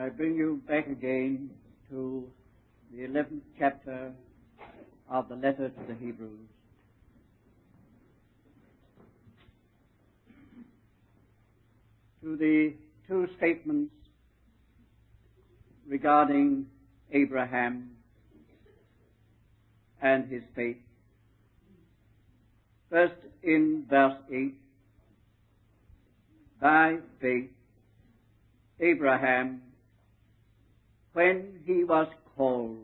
I bring you back again to the 11th chapter of the letter to the Hebrews. To the two statements regarding Abraham and his faith. First in verse 8, by faith Abraham, when he was called,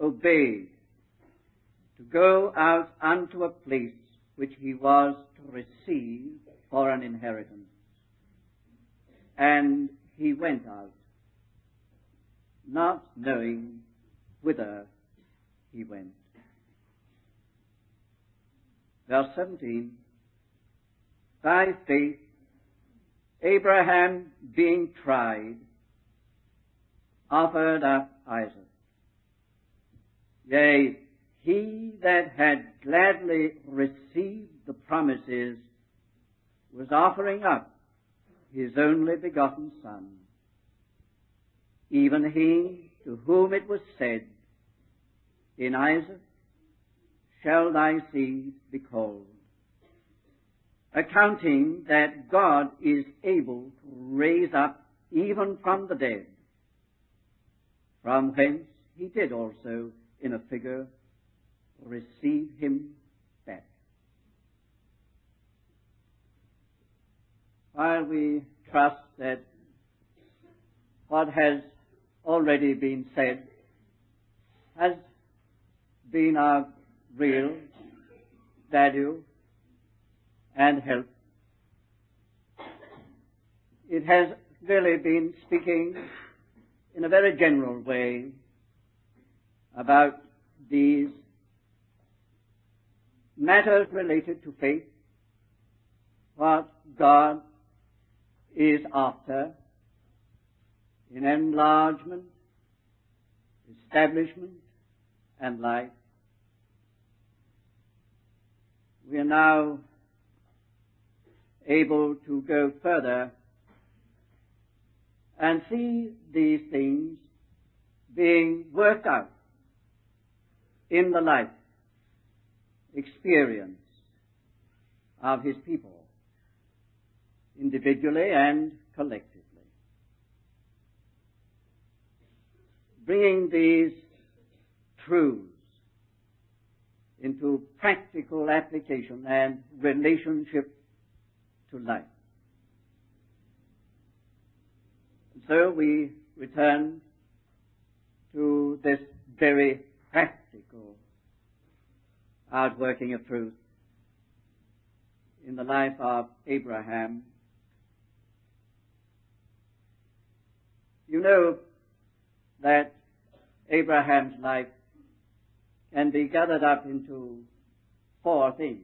obeyed to go out unto a place which he was to receive for an inheritance. And he went out, not knowing whither he went. Verse 17, by faith Abraham, being tried, offered up Isaac. Yea, he that had gladly received the promises was offering up his only begotten son, even he to whom it was said, In Isaac shall thy seed be called accounting that God is able to raise up even from the dead, from whence he did also, in a figure, receive him back. While we trust that what has already been said has been of real value and help. It has really been speaking in a very general way about these matters related to faith, what God is after in enlargement, establishment, and life. We are now able to go further and see these things being worked out in the life experience of his people, individually and collectively. Bringing these truths into practical application and relationship to life. So we return to this very practical outworking of truth in the life of Abraham. You know that Abraham's life can be gathered up into four things.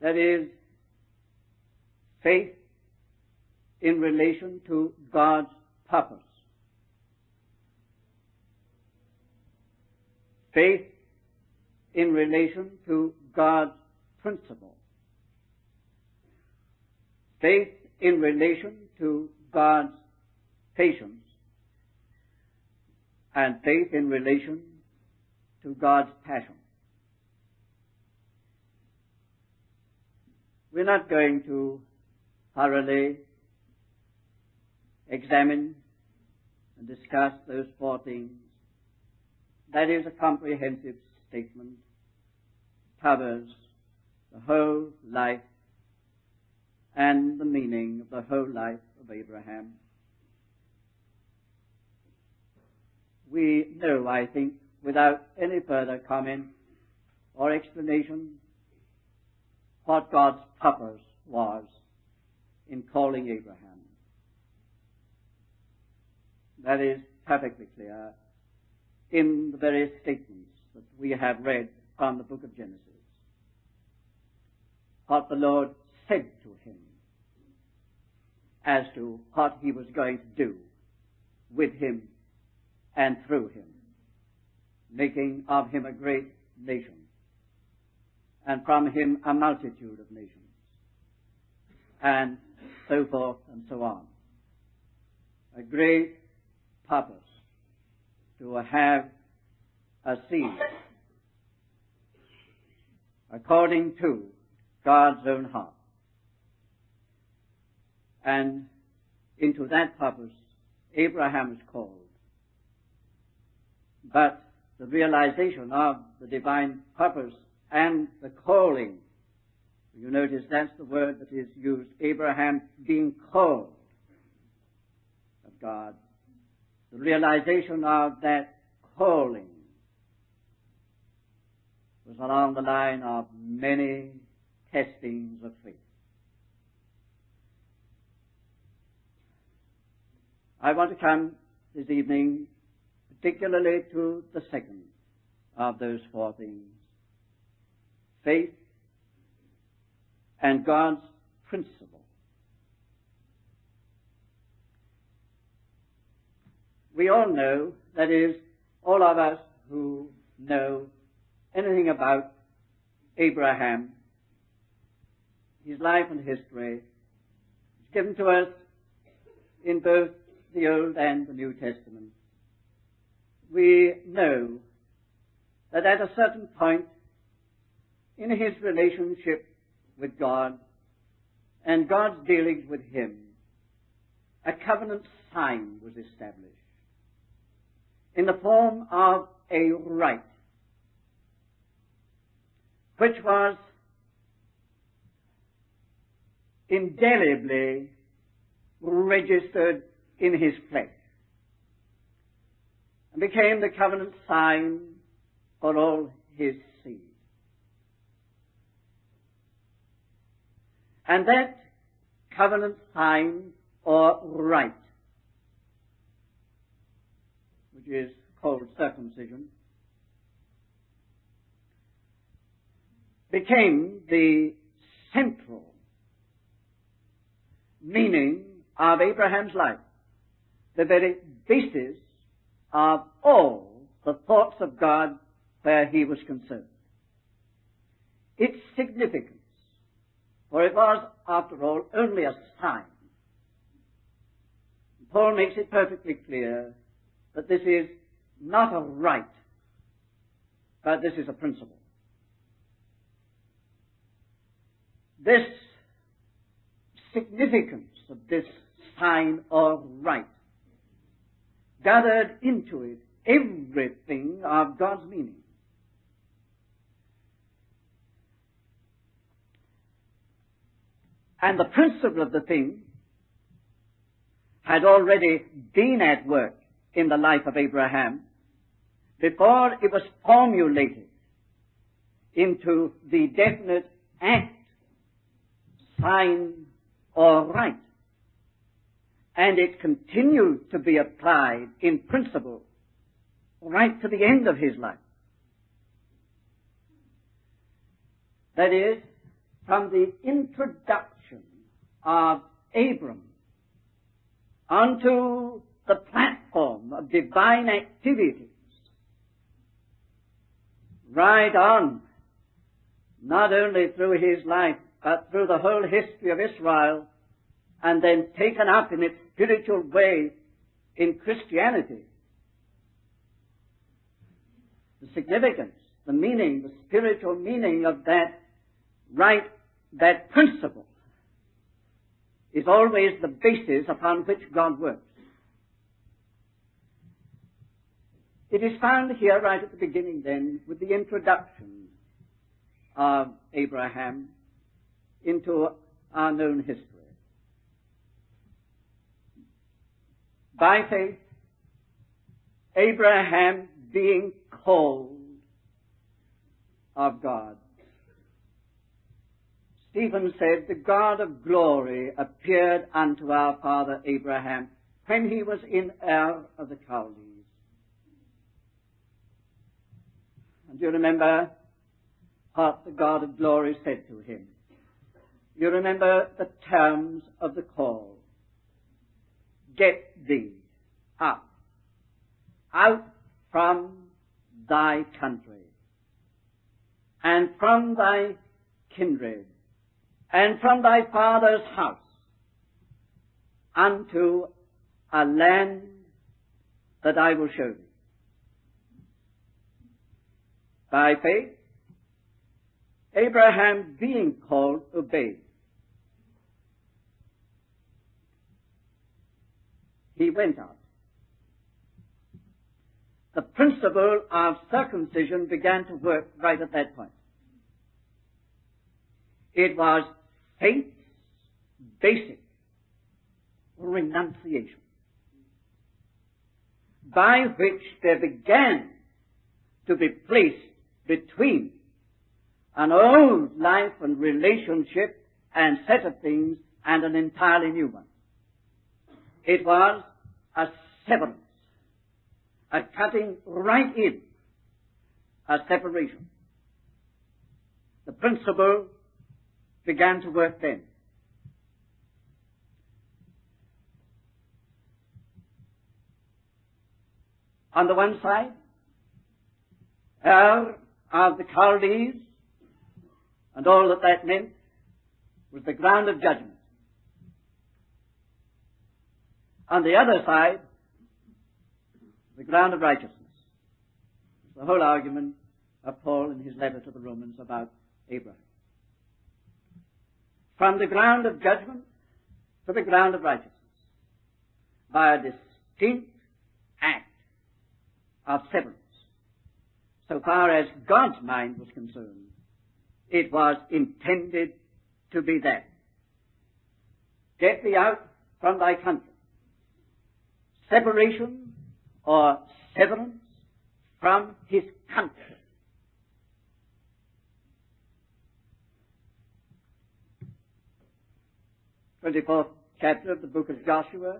That is, faith in relation to God's purpose. Faith in relation to God's principle. Faith in relation to God's patience. And faith in relation to God's passion. We're not going to thoroughly examine and discuss those four things. That is a comprehensive statement. Covers the whole life and the meaning of the whole life of Abraham. We know, I think, without any further comment or explanation, what God's purpose was in calling Abraham. That is perfectly clear in the various statements that we have read from the book of Genesis. What the Lord said to him as to what he was going to do with him and through him, making of him a great nation and from him a multitude of nations, and so forth and so on. a great purpose to have a seed according to God's own heart. And into that purpose, Abraham is called. But the realization of the divine purpose and the calling, you notice that's the word that is used, Abraham being called of God. The realization of that calling was along the line of many testings of faith. I want to come this evening particularly to the second of those four things. Faith and God's principle. We all know, that is, all of us who know anything about Abraham, his life and history, is given to us in both the Old and the New Testament. We know that at a certain point in his relationship with God and God's dealings with him, a covenant sign was established in the form of a rite which was indelibly registered in his flesh and became the covenant sign for all his seed. And that covenant sign or rite, which is called circumcision, became the central meaning of Abraham's life, the very basis of all the thoughts of God where he was concerned. Its significance, for it was, after all, only a sign. Paul makes it perfectly clear that this is not a rite, but this is a principle. this significance of this sign of rite gathered into it everything of God's meaning. And the principle of the thing had already been at work in the life of Abraham before it was formulated into the definite act sign or rite. And it continued to be applied in principle right to the end of his life. That is, from the introduction of Abram onto the platform of divine activities, right on, not only through his life, but through the whole history of Israel and then taken up in its spiritual way in Christianity. The significance, the meaning, the spiritual meaning of that rite, that principle is always the basis upon which God works. It is found here right at the beginning then with the introduction of Abraham into our known history. By faith, Abraham being called of God. Stephen said, The God of glory appeared unto our father Abraham when he was in Ur of the Chaldees. And do you remember what the God of glory said to him? You remember the terms of the call. Get thee up, out from thy country, and from thy kindred, and from thy father's house, unto a land that I will show thee. By faith, Abraham being called obeyed. He went out. The principle of circumcision began to work right at that point. It was faith's basic renunciation by which there began to be placed between an old life and relationship and set of things and an entirely new one. It was a severance, a cutting right in, a separation. The principle began to work then. On the one side, Ur of the Chaldees, and all that that meant was the ground of judgment. On the other side, the ground of righteousness. The whole argument of Paul in his letter to the Romans about Abraham. From the ground of judgment to the ground of righteousness. By a distinct act of severance. So far as God's mind was concerned, it was intended to be that. Get thee out from thy country. Separation or severance from his country. Twenty-fourth chapter of the book of Joshua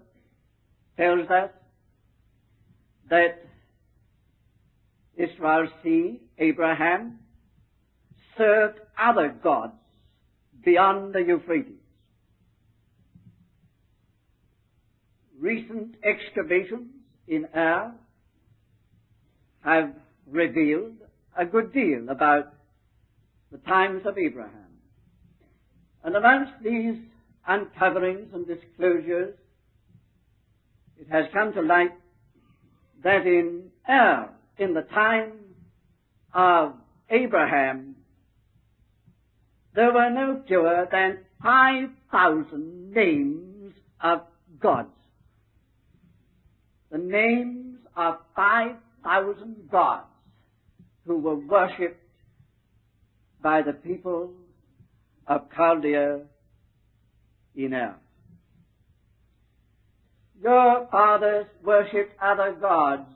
tells us that Israel's seed, Abraham, served other gods beyond the Euphrates. Recent excavations in Ur have revealed a good deal about the times of Abraham. And amongst these uncoverings and disclosures, it has come to light that in Ur, in the time of Abraham, there were no fewer than 5,000 names of gods. The names of 5,000 gods who were worshipped by the people of Chaldea in Ur. Your fathers worshipped other gods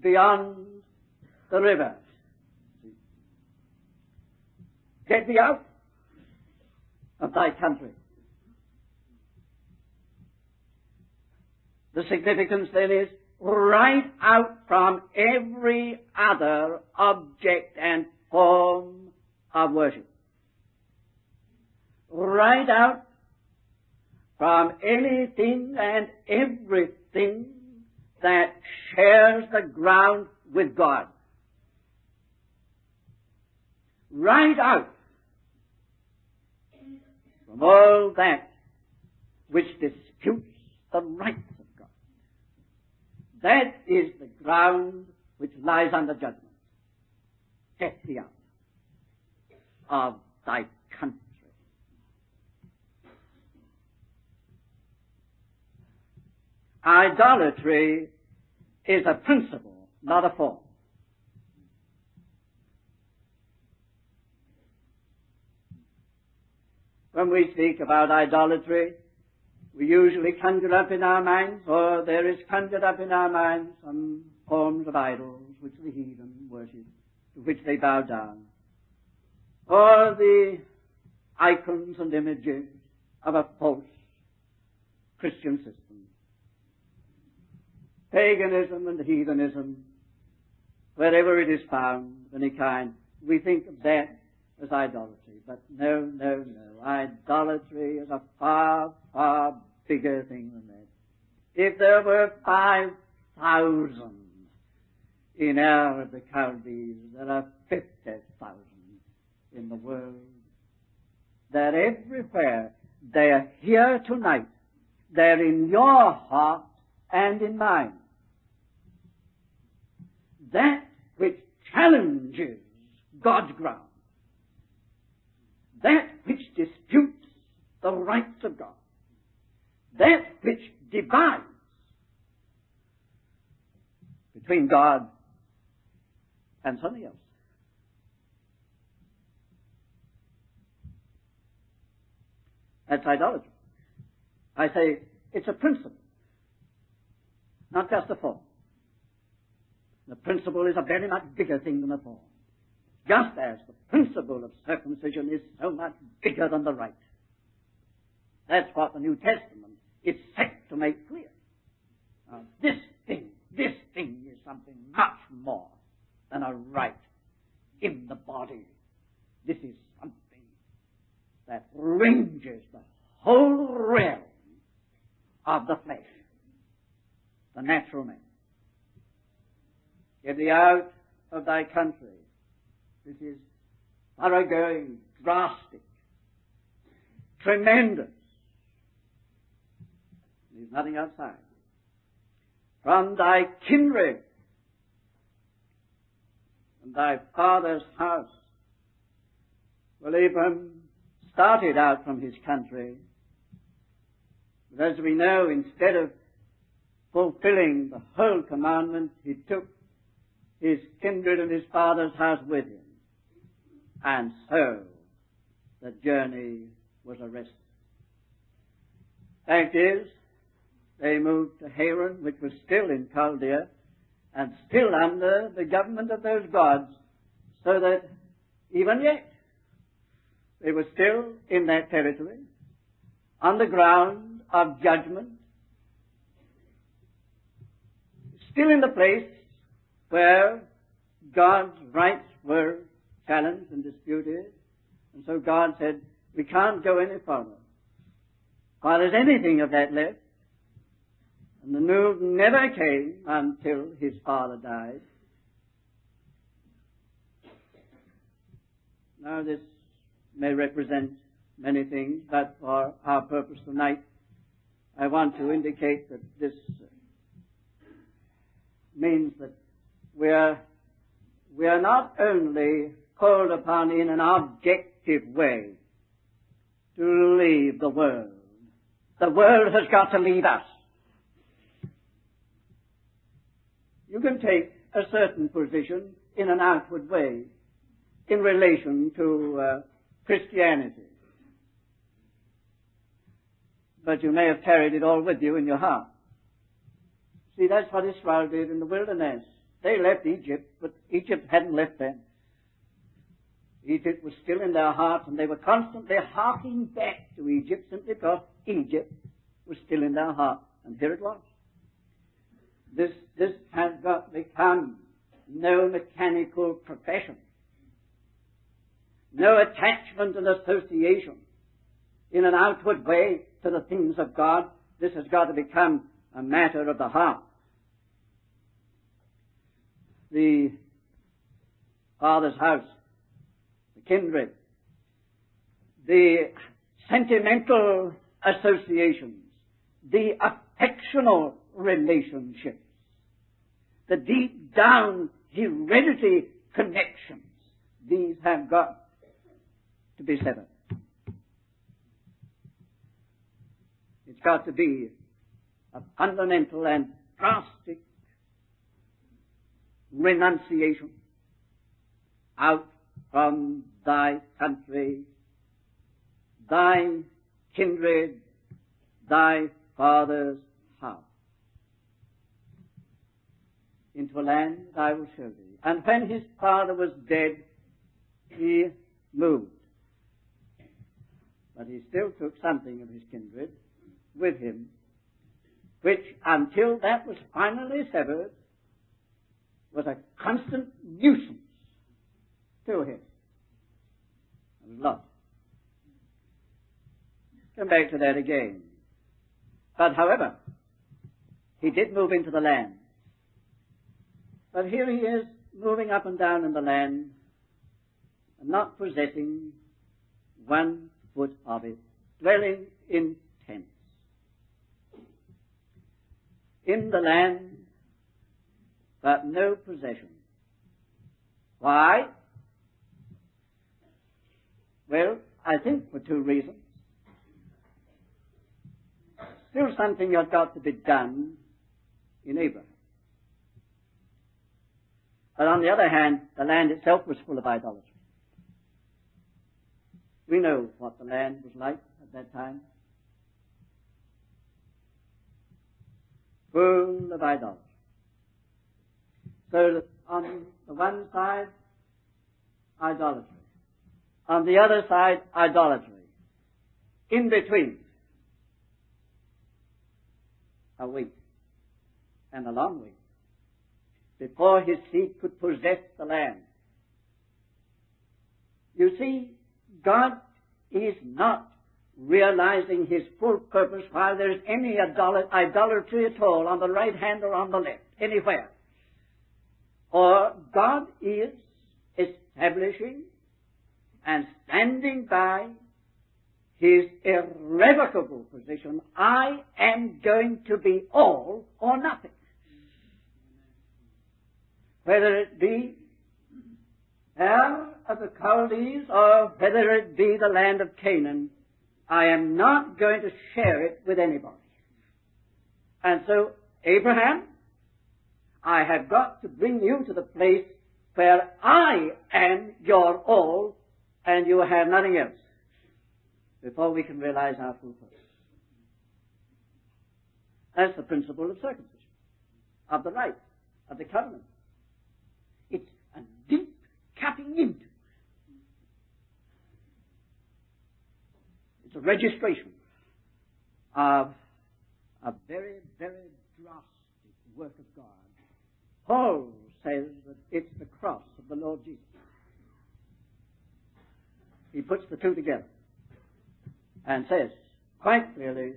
beyond the river. Get thee out of thy country. The significance then is right out from every other object and form of worship. Right out from anything and everything that shares the ground with God. Right out from all that which disputes the rights of God. That is the ground which lies under judgment. Thee out of thy country. Idolatry is a principle, not a form. When we speak about idolatry, we usually conjure up in our minds, or there is conjured up in our minds, some forms of idols which the heathen worship, to which they bow down, or the icons and images of a false Christian system paganism and heathenism, wherever it is found any kind, we think of that as idolatry. But no, no, no. Idolatry is a far, far bigger thing than that. If there were 5,000 in Ur of the Chaldees, there are 50,000 in the world. They're everywhere. They're here tonight. They're in your heart and in mind. That which challenges God's ground. That which disputes the rights of God. That which divides between God and something else. That's idolatry. I say it's a principle, not just a form. The principle is a very much bigger thing than the form. Just as the principle of circumcision is so much bigger than the rite. That's what the New Testament is set to make clear. Now, this thing, this thing is something much more than a rite in the body. This is something that ranges the whole realm of the flesh, the natural man. Get thee out of thy country. This is thoroughgoing, drastic, tremendous. There's nothing outside. From thy kindred and thy father's house. Well, Abram started out from his country, but as we know, instead of fulfilling the whole commandment, he took his kindred and his father's house with him. And so the journey was arrested. Fact is, they moved to Haran, which was still in Chaldea, and still under the government of those gods, so that even yet they were still in that territory, on the ground of judgment, still in the place where God's rights were challenged and disputed. And so God said, we can't go any further. While there's anything of that left, and the move never came until his father died. Now this may represent many things, but for our purpose tonight, I want to indicate that this means that we are, we are not only called upon in an objective way to leave the world. The world has got to leave us. You can take a certain position in an outward way in relation to uh, Christianity. But you may have carried it all with you in your heart. See, that's what Israel did in the wilderness. They left Egypt, but Egypt hadn't left them. Egypt was still in their hearts, and they were constantly harking back to Egypt simply because Egypt was still in their heart. And here it was. This, this has got become no mechanical profession, no attachment and association in an outward way to the things of God. This has got to become a matter of the heart. The Father's house, the kindred, the sentimental associations, the affectional relationships, the deep down heredity connections, these have got to be severed. It's got to be a fundamental and drastic renunciation out from thy country, thy kindred, thy father's house into a land that I will show thee. And when his father was dead, he moved. But he still took something of his kindred with him, which until that was finally severed, was a constant nuisance to him. Love. Come back to that again. But however, he did move into the land. But here he is moving up and down in the land and not possessing one foot of it, dwelling in tents. in the land, but no possession. Why? Well, I think for two reasons. Still something had got to be done in Abraham. But on the other hand, the land itself was full of idolatry. We know what the land was like at that time. Full of idolatry. So on the one side, idolatry. On the other side, idolatry. In between, a week and a long week before his seed could possess the land. You see, God is not realizing his full purpose while there is any idolatry at all on the right hand or on the left, anywhere. Or God is establishing and standing by his irrevocable position, I am going to be all or nothing. Whether it be Ur of the Chaldees or whether it be the land of Canaan, I am not going to share it with anybody. And so, Abraham, I have got to bring you to the place where I am your all and you have nothing else before we can realize our full purpose. That's the principle of circumcision, of the rite, of the covenant. It's a deep cutting into. It's a registration of a very, very drastic work of God. Paul says that it's the cross of the Lord Jesus. He puts the two together and says quite clearly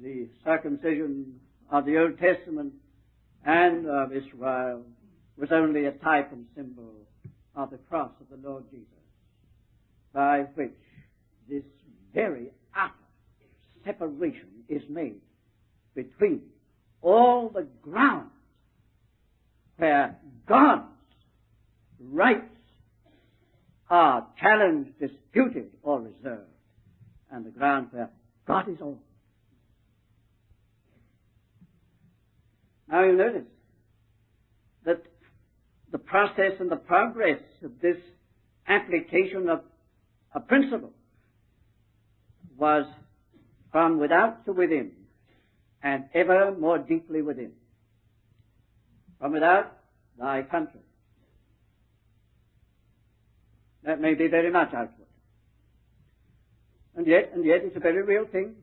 the circumcision of the Old Testament and of Israel was only a type and symbol of the cross of the Lord Jesus, by which this very utter separation is made between all the grounds where God's rights are challenged, disputed, or reserved and the ground where God is all. Now you notice that the process and the progress of this application of a principle was from without to within and ever more deeply within. From without, thy country. That may be very much outward. And yet, and yet it's a very real thing.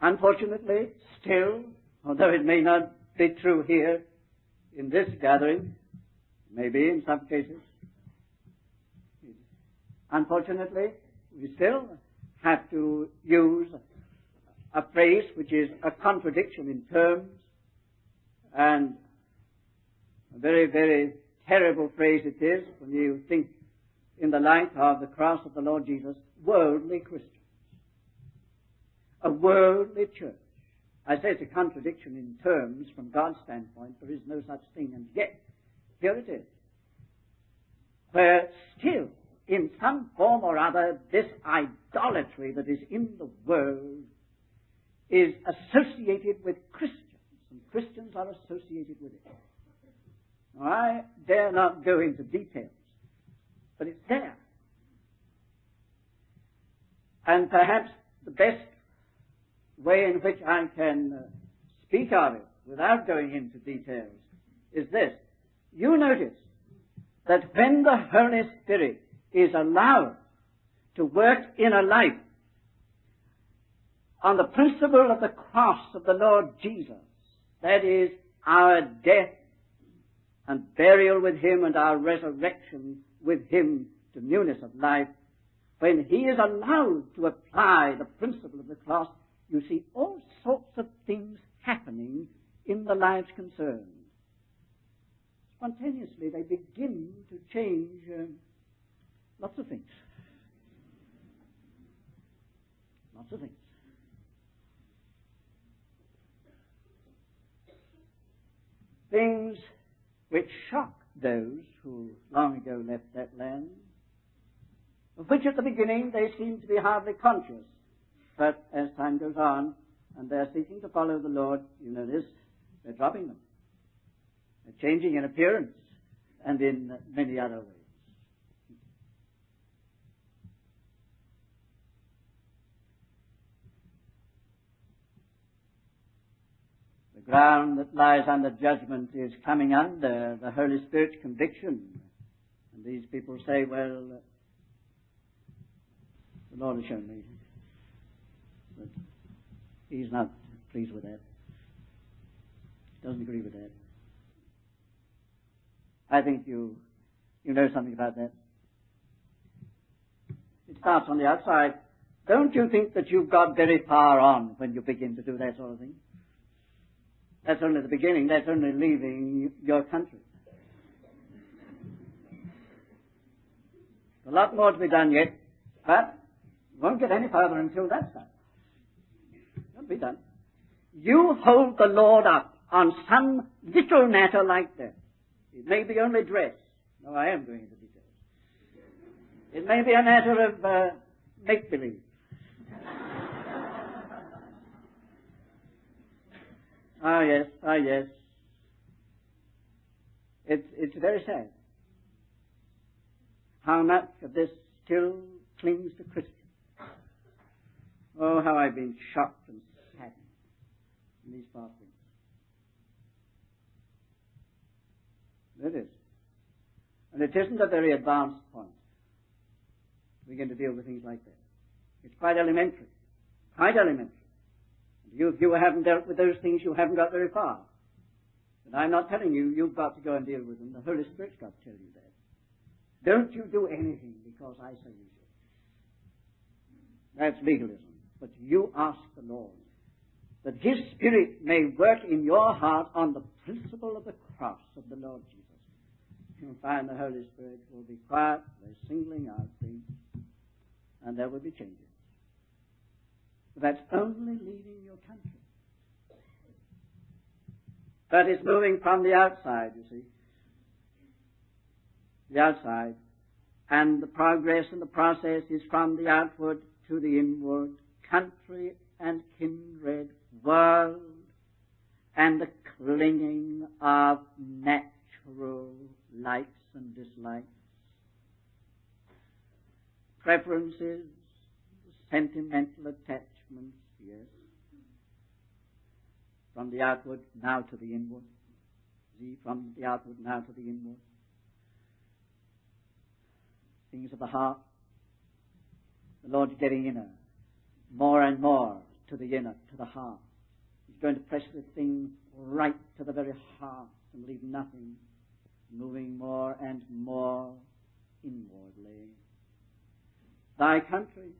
Unfortunately, still, although it may not be true here in this gathering, maybe in some cases, unfortunately, we still have to use a phrase which is a contradiction in terms and a very, very terrible phrase it is when you think in the light of the cross of the Lord Jesus worldly Christians. A worldly church. I say it's a contradiction in terms from God's standpoint. There is no such thing. And yet, here it is. Where still, in some form or other, this idolatry that is in the world is associated with Christians. And Christians are associated with it. Now, I dare not go into details, but it's there. And perhaps the best way in which I can uh, speak of it without going into details is this. You notice that when the Holy Spirit is allowed to work in a life on the principle of the cross of the Lord Jesus, that is our death and burial with Him and our resurrection with Him to newness of life, when he is allowed to apply the principle of the cross, you see all sorts of things happening in the lives concerned. Spontaneously, they begin to change uh, lots of things. Lots of things. Things which shock those who long ago left that land, of which at the beginning they seem to be hardly conscious. But as time goes on, and they're seeking to follow the Lord, you know this, they're dropping them. They're changing in appearance and in many other ways. The ground that lies under judgment is coming under the Holy Spirit's conviction. And these people say, well, uh, the Lord has shown me. But he's not pleased with that. Doesn't agree with that. I think you you know something about that. It starts on the outside. Don't you think that you've got very far on when you begin to do that sort of thing? That's only the beginning. That's only leaving your country. A lot more to be done yet, but won't get any further until that's done. Won't be done. You hold the Lord up on some little matter like that. It may be only dress. No, I am going into details. It may be a matter of uh, make believe. Ah yes, ah yes. It's it's very sad how much of this still clings to Christians. Oh, how I've been shocked and saddened in these past weeks. It is. And it isn't a very advanced point to begin to deal with things like that. It's quite elementary. Quite elementary. And you, if you haven't dealt with those things, you haven't got very far. But I'm not telling you, you've got to go and deal with them. The Holy Spirit's got to tell you that. Don't you do anything because I say you should. That's legalism. But you ask the Lord that His Spirit may work in your heart on the principle of the cross of the Lord Jesus. You'll find the Holy Spirit will be quiet, they're singling out things, and there will be changes. That's only leaving your country. That is moving from the outside, you see. The outside. And the progress and the process is from the outward to the inward, country and kindred, world, and the clinging of natural likes and dislikes, preferences, sentimental attachments, yes, from the outward now to the inward. See, from the outward now to the inward. Things of the heart. The Lord's getting inner, more and more to the inner, to the heart. He's going to press the thing right to the very heart and leave nothing moving more and more inwardly. Thy country,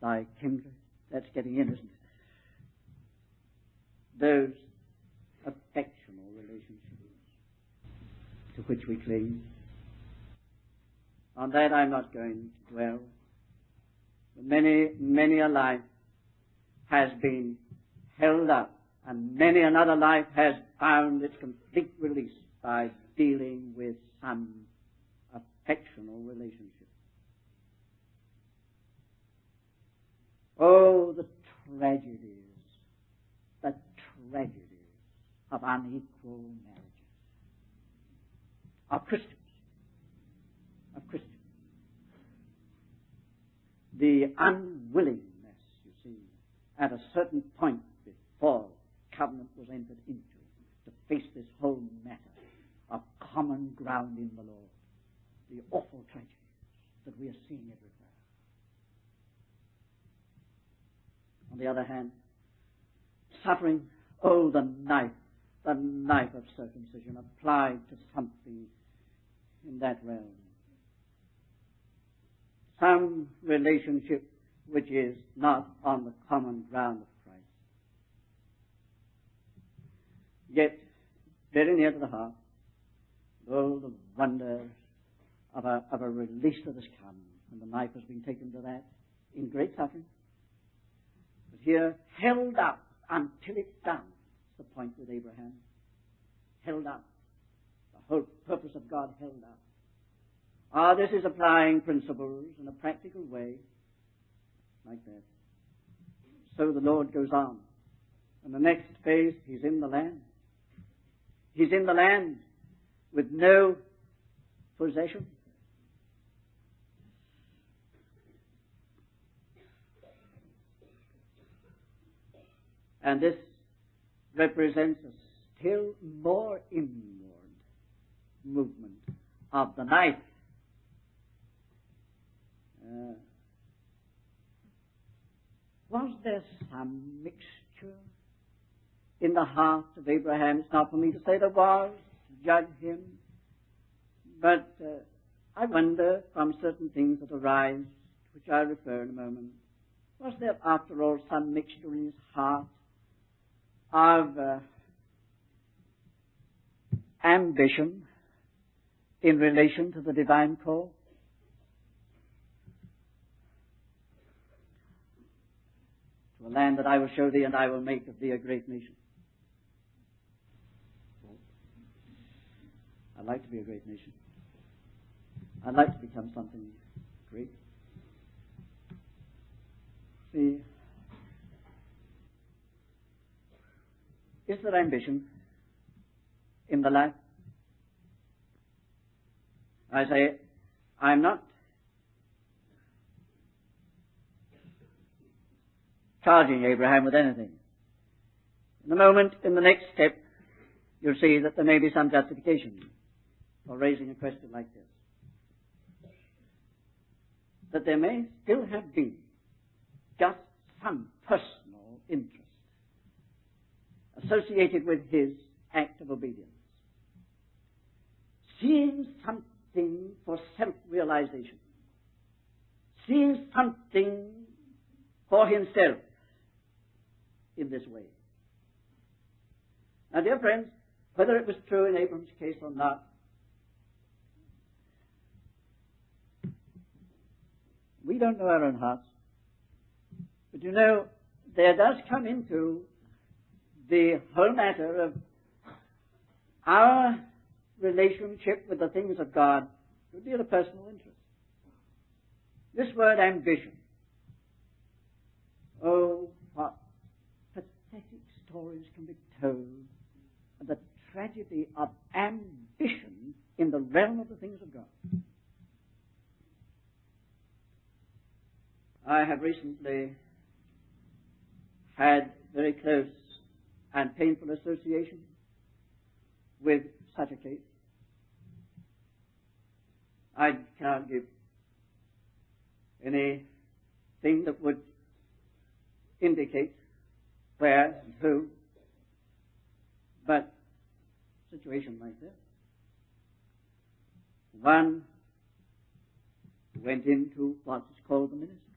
thy kindred, that's getting in, isn't it? Those affectional relationships to which we cling. On that I'm not going to dwell. Many, many a life has been held up and many another life has found its complete release by dealing with some affectional relationship. Oh, the tragedies, the tragedies of unequal marriages, of Christians, of Christians. The unwillingness, you see, at a certain point before covenant was entered into to face this whole matter of common ground in the Lord. The awful tragedies that we are seeing everywhere. On the other hand, suffering, oh, the knife, the knife of circumcision applied to something in that realm. Some relationship which is not on the common ground of Christ. yet very near to the heart. Oh, the wonder of a, of a release that has come and the knife has been taken to that in great suffering. But here, held up until it's done. the point with Abraham. Held up. The whole purpose of God held up. Ah, this is applying principles in a practical way, like that. So the Lord goes on. And the next phase, He's in the land. He's in the land with no possession. And this represents a still more inward movement of the knife. Uh, was there some mixture in the heart of Abraham? It's not for me to say there was, judge him. But uh, I wonder from certain things that arise, to which I refer in a moment, was there after all some mixture in his heart of uh, ambition in relation to the divine call? To a land that I will show thee and I will make of thee a great nation. I'd like to be a great nation. I'd like to become something great. See, is there ambition in the life? I say, I'm not charging Abraham with anything. In a moment, in the next step, you'll see that there may be some justification for raising a question like this. That there may still have been just some personal interest associated with his act of obedience. Seeing something for self-realization. Seeing something for himself in this way. Now, dear friends, whether it was true in Abram's case or not, we don't know our own hearts. But you know, there does come into the whole matter of our relationship with the things of God would be a personal interest. This word ambition. Oh, what pathetic stories can be told of the tragedy of ambition in the realm of the things of God. I have recently had very close and painful association with such a case. I cannot give anything that would indicate where and who, but situation like this. One went into what is called the ministry.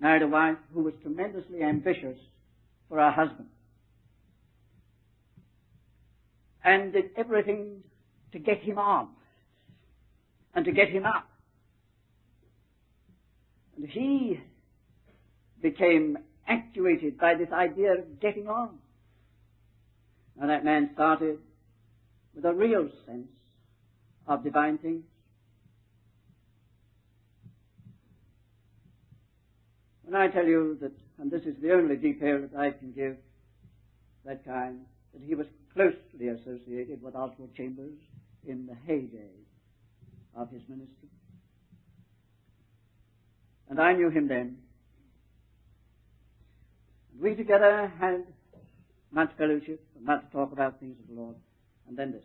Married a wife who was tremendously ambitious for her husband. And did everything to get him on and to get him up. And he became actuated by this idea of getting on. Now that man started with a real sense of divine things. When I tell you that, and this is the only detail that I can give that kind, that he was closely associated with Oswald Chambers in the heyday of his ministry. And I knew him then. And We together had much fellowship and much talk about things of the Lord. And then this.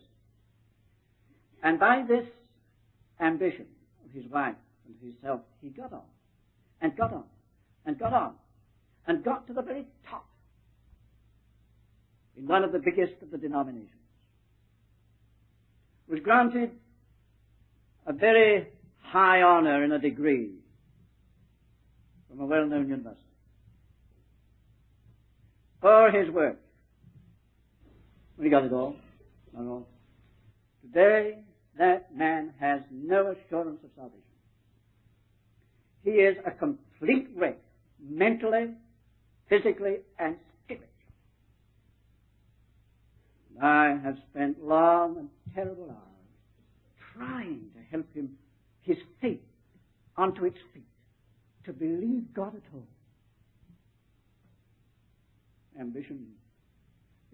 And by this ambition of his wife and himself, he got on and got on and got on and got to the very top in one of the biggest of the denominations. Was granted a very high honor and a degree from a well-known university for his work. He got it all, not all. Today, that man has no assurance of salvation. He is a complete wreck, mentally, physically and spiritually. I have spent long and terrible hours trying to help him, his faith, onto its feet, to believe God at all. Ambition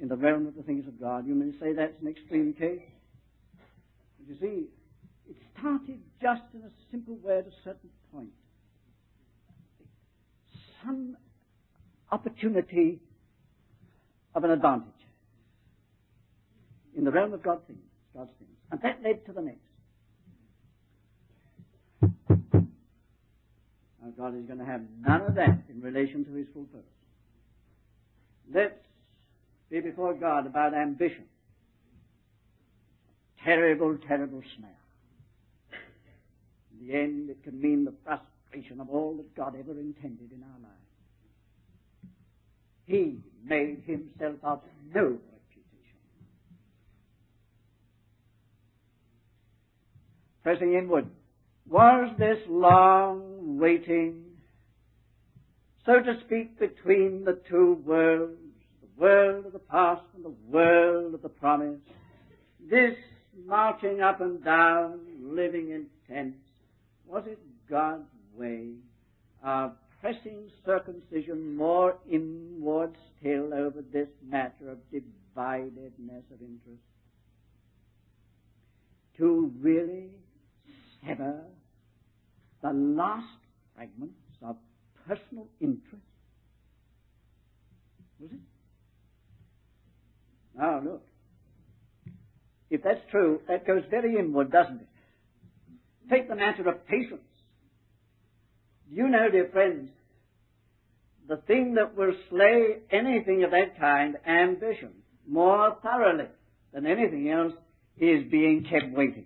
in the realm of the things of God. You may say that's an extreme case. But you see, it started just in a simple way at a certain point. Some opportunity of an advantage in the realm of God's things, God's things. And that led to the next. Now God is going to have none of that in relation to his full purpose. Let's be before God about ambition. Terrible, terrible snare. In the end, it can mean the frustration of all that God ever intended in our lives. He made himself of no reputation. Pressing inward, was this long waiting, so to speak, between the two worlds, the world of the past and the world of the promise, this marching up and down, living in tents, was it God's way of pressing circumcision more inward still over this matter of dividedness of interest. To really sever the last fragments of personal interest. Was it? Now look. If that's true, that goes very inward, doesn't it? Take the matter of patience. You know, dear friends, the thing that will slay anything of that kind, ambition, more thoroughly than anything else, is being kept waiting.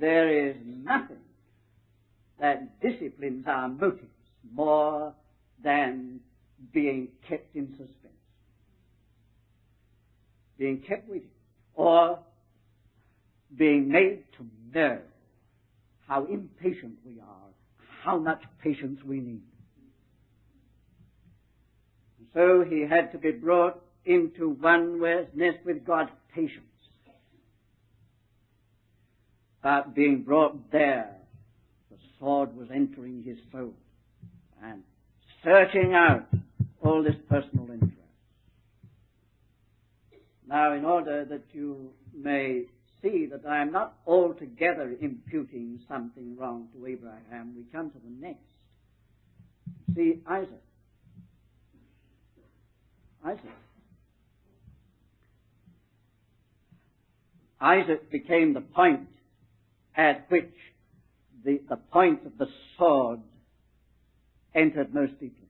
There is nothing that disciplines our motives more than being kept in suspense. Being kept waiting. Or being made to know how impatient we are, how much patience we need. So he had to be brought into one oneness with God's patience. But being brought there, the sword was entering his soul and searching out all this personal interest. Now, in order that you may see that I am not altogether imputing something wrong to Abraham. We come to the next. See, Isaac. Isaac. Isaac became the point at which the, the point of the sword entered most deeply.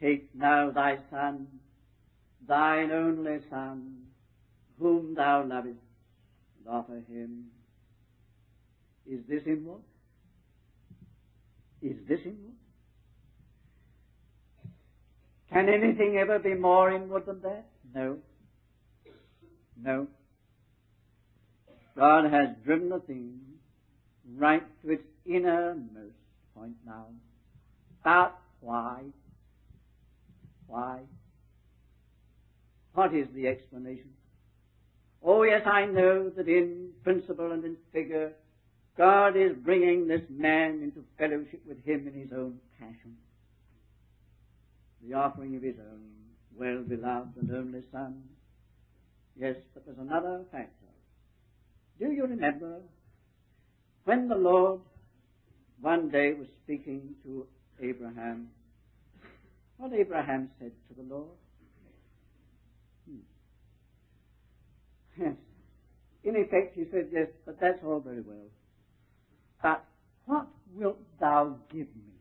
Take now thy son, thine only son, whom thou lovest, offer him. Is this inward? Is this inward? Can anything ever be more inward than that? No. No. God has driven the thing right to its innermost point now. But why? Why? What is the explanation? Oh, yes, I know that in principle and in figure, God is bringing this man into fellowship with him in his own passion. The offering of his own well beloved and only son. Yes, but there's another factor. Do you remember when the Lord one day was speaking to Abraham, what Abraham said to the Lord? Yes. In effect, he said, Yes, but that's all very well. But what wilt thou give me?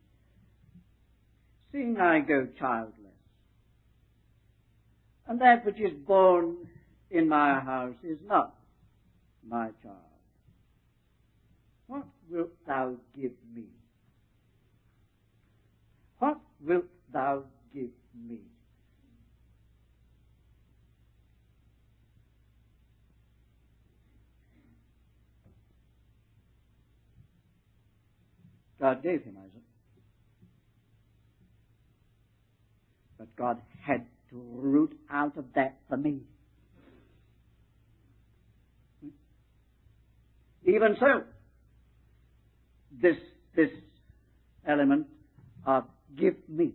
Seeing I go childless, and that which is born in my house is not my child. What wilt thou give me? What wilt thou give me? God gave him Isaac. But God had to root out of that the me. Even so, this, this element of give me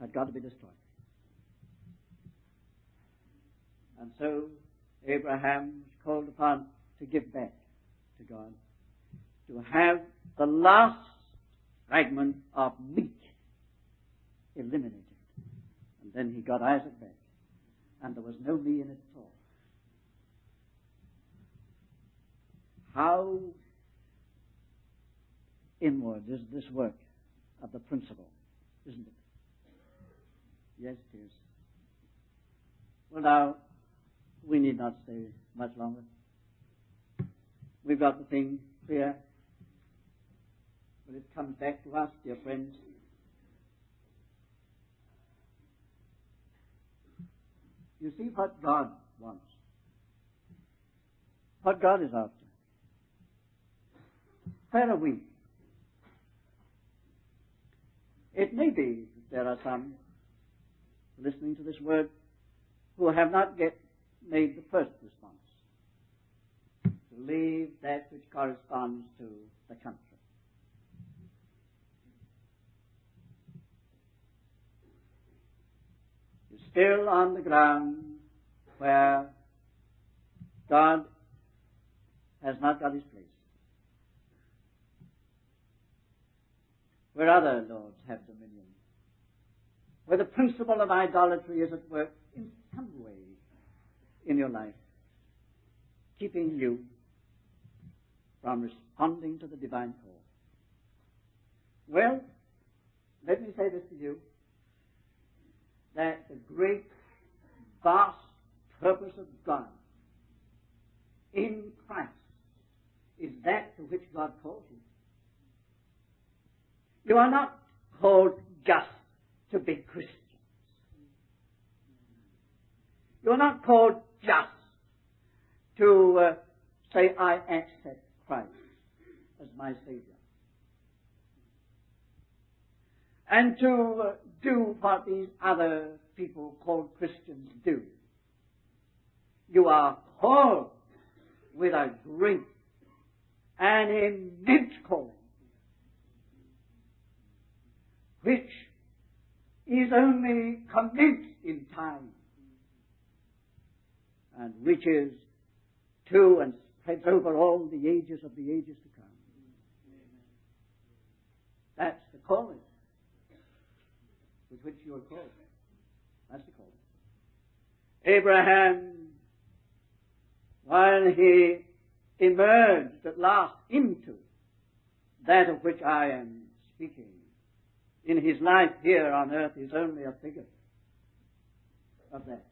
had got to be destroyed. And so Abraham was called upon to give back to God to have the last fragment of meat eliminated. And then he got Isaac back, and there was no me in it at all. How inward is this work of the principle, isn't it? Yes, it is. Well, now, we need not stay much longer. We've got the thing clear. But it comes back to us, dear friends. You see what God wants. What God is after. Where are we? It may be that there are some listening to this word who have not yet made the first response to leave that which corresponds to the country. You're still on the ground where God has not got his place. Where other lords have dominion. Where the principle of idolatry is at work in some way in your life, keeping you from responding to the divine call. Well, let me say this to you that the great, vast purpose of God in Christ is that to which God calls you. You are not called just to be Christians. You're not called just to uh, say, I accept Christ as my Savior. And to uh, do what these other people called Christians do. You are called with a great and immense calling, which is only commenced in time and reaches to and spreads over all the ages of the ages to come. That's the calling with which you are called. That's the calling. Abraham, while he emerged at last into that of which I am speaking, in his life here on earth is only a figure of that.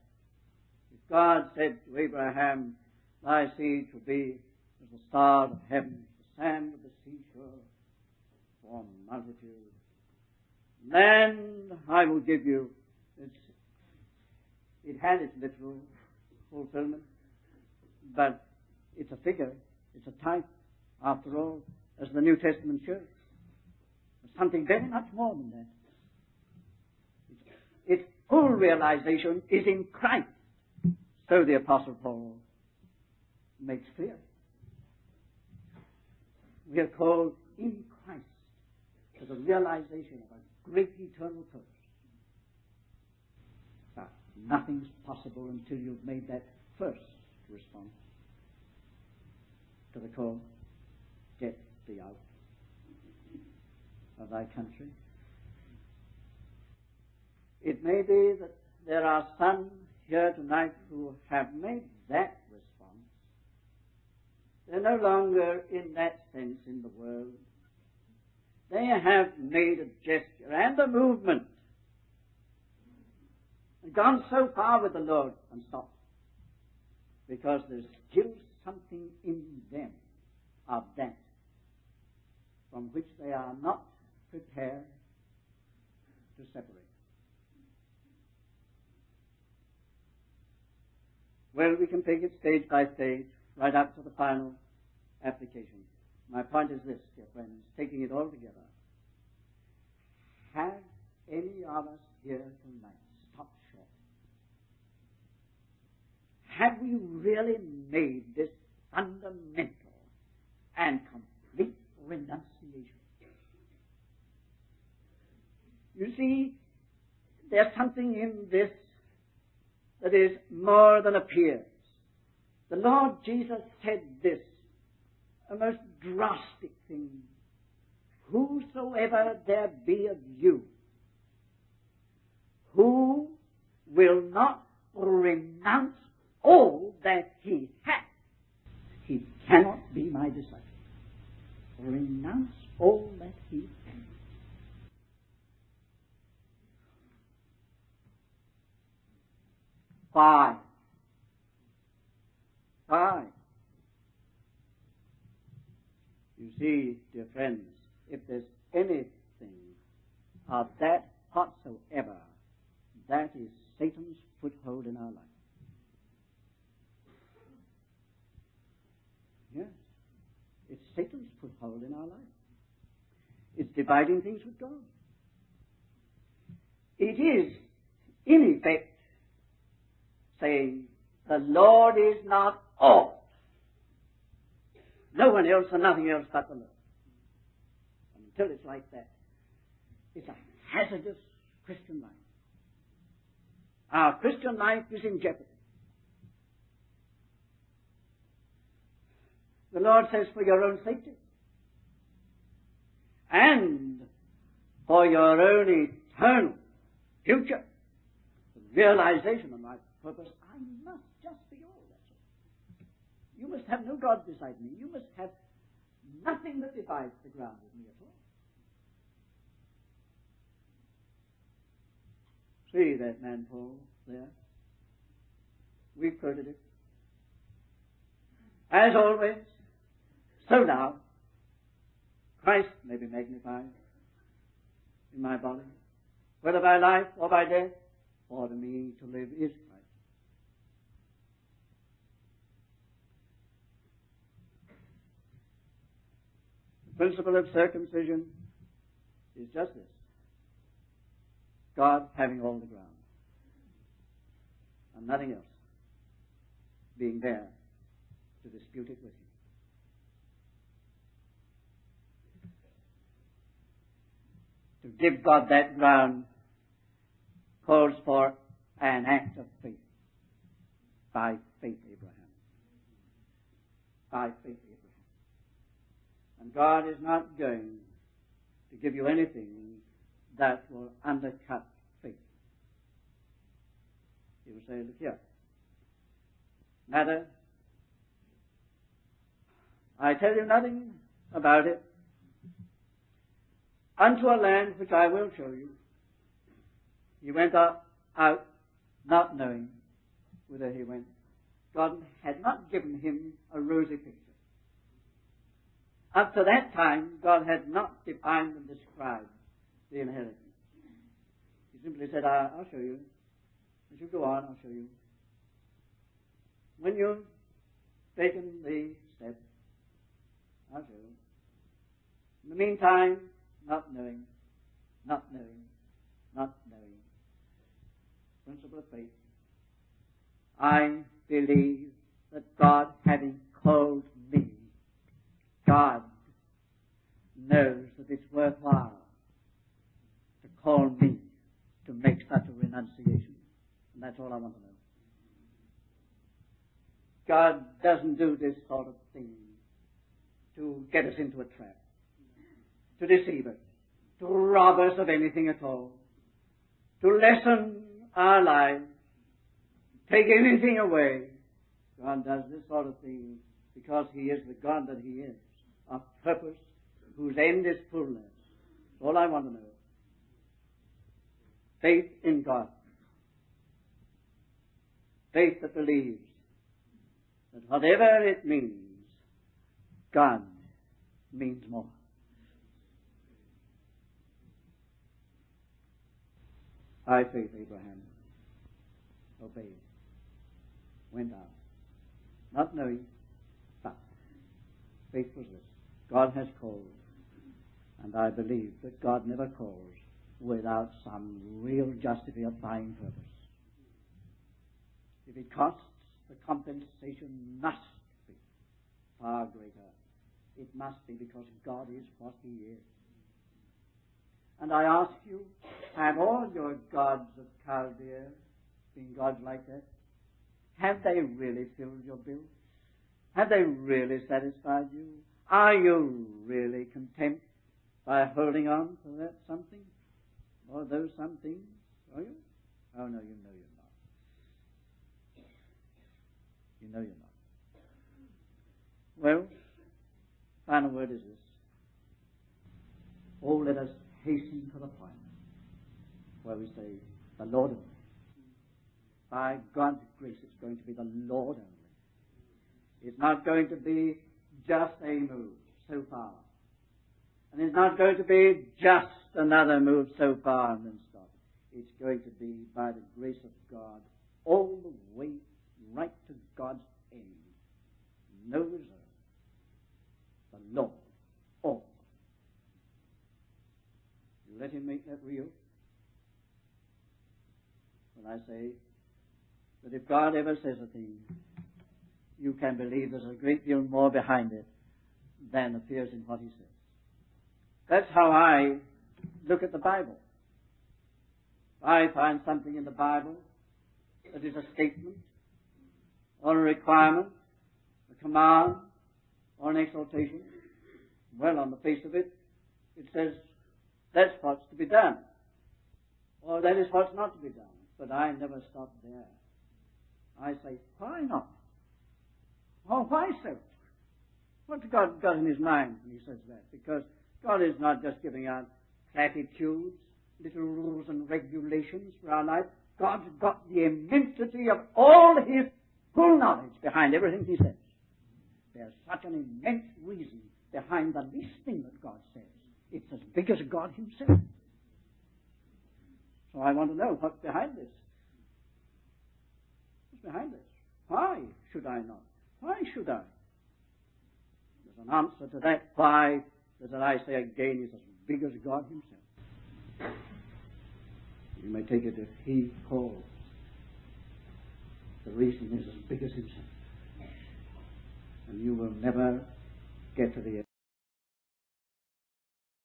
If God said to Abraham, Thy seed shall be as the stars of heaven, the sand of the seashore, for multitude. Then I will give you. It's, it has its literal fulfillment, but it's a figure, it's a type, after all, as the New Testament shows. Something very much more than that. Its full realization is in Christ. So the Apostle Paul makes clear. We are called in Christ to the realization of a great eternal purpose. But nothing's possible until you've made that first response to the call, get thee out of thy country. It may be that there are some here tonight who have made that response. They're no longer in that sense in the world. They have made a gesture and a movement and gone so far with the Lord and stopped. Because there's still something in them of that from which they are not prepared to separate. Well, we can take it stage by stage, right up to the final application. My point is this, dear friends, taking it all together. Have any of us here tonight stopped short? Have we really made this fundamental and complete renunciation? You see, there's something in this that is more than appears. The Lord Jesus said this, a most drastic thing. Whosoever there be of you who will not renounce all that he hath, he cannot be my disciple. Renounce all that he hath. Why? Why? You see, dear friends, if there's anything of that whatsoever, that is Satan's foothold in our life. Yes. It's Satan's foothold in our life. It's dividing things with God. It is, in effect, saying, the Lord is not all. No one else and nothing else but the Lord. Until it's like that, it's a hazardous Christian life. Our Christian life is in jeopardy. The Lord says for your own safety and for your own eternal future, the realization of my purpose, I must just be all, that's all. You must have no God beside me. You must have nothing that divides the ground with me at all. See that man Paul there? We've quoted it. As always, so now, Christ may be magnified in my body, whether by life or by death, for me to live is Christ. The principle of circumcision is just this. God having all the ground and nothing else being there to dispute it with him. To give God that ground calls for an act of faith. By faith, Abraham. By faith. And God is not going to give you anything that will undercut faith. He will say, look here. Matter, I tell you nothing about it unto a land which I will show you. He went up, out, not knowing whither he went. God had not given him a rosy picture. Up to that time, God had not defined and described the inheritance. He simply said, I'll show you. As you go on, I'll show you. When you've taken the step, I'll show you. In the meantime, not knowing, not knowing, not knowing. Principle of faith. I believe that God, having called God knows that it's worthwhile to call me to make such a renunciation. And that's all I want to know. God doesn't do this sort of thing to get us into a trap, to deceive us, to rob us of anything at all, to lessen our lives, take anything away. God does this sort of thing because He is the God that He is, of purpose, whose end is fullness. All I want to know. Faith in God. Faith that believes that whatever it means, God means more. By faith, Abraham obeyed, went out, not knowing, but faith was this. God has called, and I believe that God never calls without some real justifying purpose. If it costs, the compensation must be far greater. It must be because God is what He is. And I ask you, have all your gods of Chaldea been gods like that? Have they really filled your bill? Have they really satisfied you? Are you really content by holding on to that something? Or those something? Are you? Oh no, you know you're not. You know you're not. Well, final word is this. Oh, let us hasten to the point where we say, the Lord only. By God's grace, it's going to be the Lord only. It's not going to be just a move so far. And it's not going to be just another move so far and then stop. It's going to be by the grace of God all the way right to God's end. No reserve. The Lord. All. You let Him make that real. When I say that if God ever says a thing, you can believe there's a great deal more behind it than appears in what He says. That's how I look at the Bible. I find something in the Bible that is a statement or a requirement, a command, or an exhortation. Well, on the face of it, it says that's what's to be done, or that is what's not to be done. But I never stop there. I say, why not? Or why so? What's God got in his mind when he says that? Because God is not just giving out platitudes, little rules and regulations for our life. God's got the immensity of all His full knowledge behind everything He says. There's such an immense reason behind the least thing that God says. It's as big as God Himself. So I want to know what's behind this. What's behind this? Why should I not? Why should I? There's an answer to that why that I say again is as big as God Himself. You may take it if He calls. The reason is as big as Himself. And you will never get to the end.